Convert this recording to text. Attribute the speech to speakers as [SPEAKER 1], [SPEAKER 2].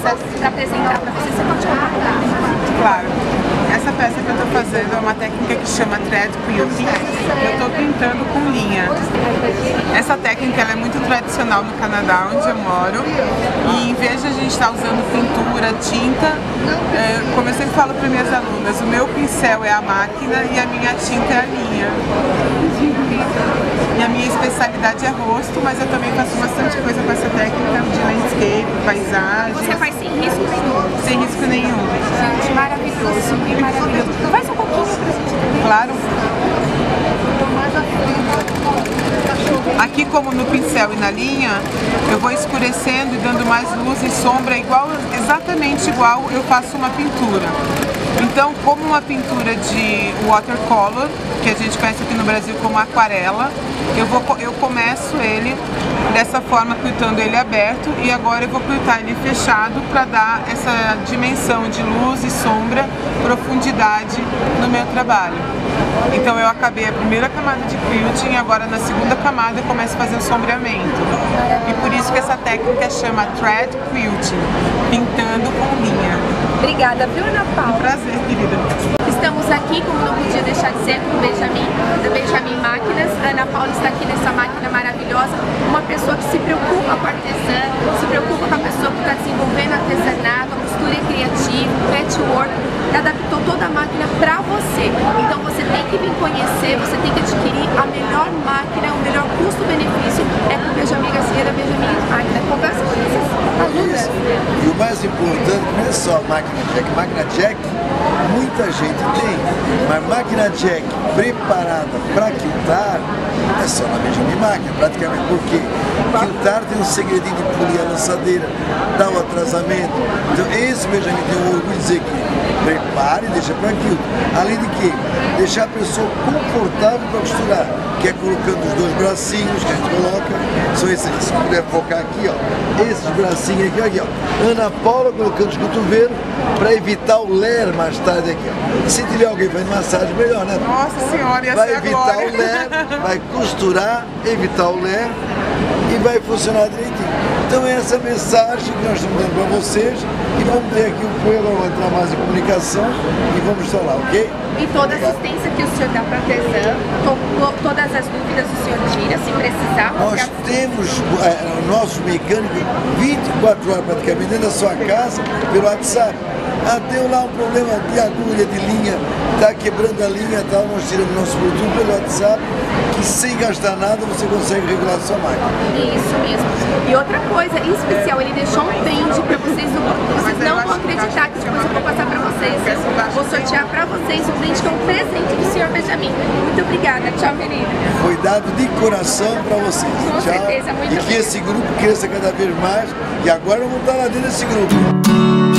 [SPEAKER 1] para apresentar para você. Você pode contar?
[SPEAKER 2] Claro. Essa peça que eu estou fazendo é uma técnica que chama thread quilting. Eu estou pintando com linha. Essa técnica é muito tradicional no Canadá, onde eu moro. E em vez de a gente estar usando pintura, tinta, é, como eu sempre falo para minhas alunas, o meu pincel é a máquina e a minha tinta é a linha. E a minha especialidade é rosto, mas eu também faço bastante coisa com essa técnica de landscape, paisagem.
[SPEAKER 1] Você faz sem risco nenhum?
[SPEAKER 2] Sem risco nenhum.
[SPEAKER 1] Gente, maravilhoso, que maravilhoso. Faz um pouquinho pra gente
[SPEAKER 2] Claro. Aqui como no pincel e na linha, eu vou escurecendo e dando mais luz e sombra igual, exatamente igual eu faço uma pintura. Então, como uma pintura de watercolor, que a gente conhece aqui no Brasil como aquarela, eu, vou, eu começo ele dessa forma, quiltando ele aberto e agora eu vou quiltar ele fechado para dar essa dimensão de luz e sombra, profundidade no meu trabalho. Então eu acabei a primeira camada de quilting agora na segunda camada eu começo a fazer o sombreamento. E por isso que essa técnica chama thread quilting, pintando com linha.
[SPEAKER 1] Obrigada, viu Ana Paula?
[SPEAKER 2] Um prazer, querida.
[SPEAKER 1] Estamos aqui, como não podia deixar de ser, com o Benjamin, da Benjamin Máquinas. A Ana Paula está aqui nessa máquina maravilhosa, uma pessoa que se preocupa com a artesã, se preocupa com a pessoa que está desenvolvendo artesanato, a costura é criativa, patchwork, adaptou toda a máquina para você. Então você tem que vir conhecer, você tem que adquirir a melhor máquina, o melhor custo-benefício é com o Benjamin Garcia da Benjamin Máquina. Conversa com
[SPEAKER 3] E o mais importante não é só a máquina jack. Máquina jack muita gente tem, mas máquina jack preparada para quiltar é só na Benjamin Máquina, praticamente. porque Quiltar tem um segredinho de polir a lançadeira, dar o atrasamento. Então esse Benjamin tem o orgulho de dizer que prepare e deixa para aquilo. Além de que deixar a pessoa confortável para costurar, que é colocando os dois bracinhos que a gente coloca, são esses, se puder focar aqui, ó, esses bracinhos aqui, aqui, ó. Ana Paula colocando os cotovelos para evitar o ler mais tarde aqui, ó. Se tiver alguém fazendo massagem, melhor, né?
[SPEAKER 2] Nossa senhora, ia
[SPEAKER 3] Vai evitar
[SPEAKER 2] agora.
[SPEAKER 3] o ler, vai costurar, evitar o ler vai funcionar direitinho. Então é essa mensagem que nós estamos dando para vocês e vamos ter aqui o Coelho, vai entrar mais em comunicação e vamos estar lá, ok?
[SPEAKER 1] E toda a assistência que o senhor dá para artesã, to, to, todas as dúvidas o senhor tira, se precisar.
[SPEAKER 3] Nós temos é, nossos mecânicos 24 horas praticamente dentro da sua casa pelo WhatsApp. Ah, deu lá um problema de agulha, de linha, está quebrando a linha tal, nós tiramos nosso produto pelo WhatsApp, que sem gastar nada você consegue regular a sua máquina.
[SPEAKER 1] Isso mesmo. E outra coisa em especial, ele deixou um brinde para vocês do grupo. Vocês não vão acreditar que depois eu vou passar para vocês. Eu vou sortear para vocês um brinde que é um presente do senhor Benjamin. Muito obrigada. Tchau, menina.
[SPEAKER 3] Foi dado de coração para vocês.
[SPEAKER 1] Com
[SPEAKER 3] Tchau.
[SPEAKER 1] certeza, muito
[SPEAKER 3] E que
[SPEAKER 1] obrigada.
[SPEAKER 3] esse grupo cresça cada vez mais. E agora vamos estar lá dentro desse grupo.